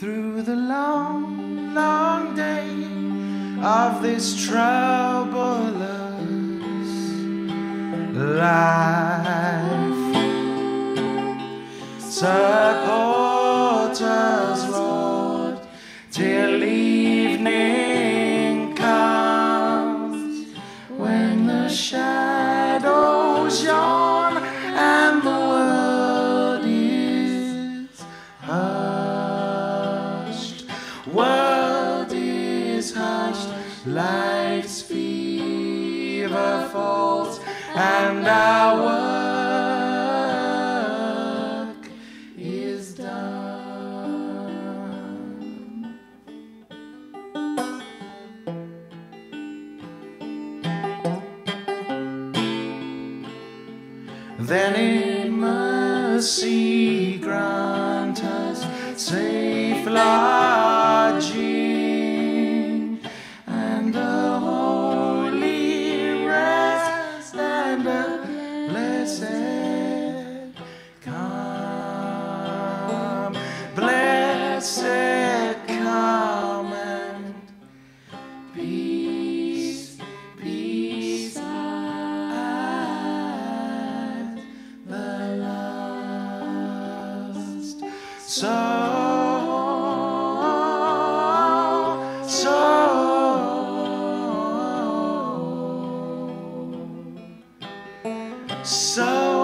through the long, long day of this troublous life. Support us, Lord, till evening comes, when the shadows yawn World is hushed, life's fever falls, and our work is done. Then in mercy grant us safe lodging blessed calm, blessed calm and peace, peace at the last. So So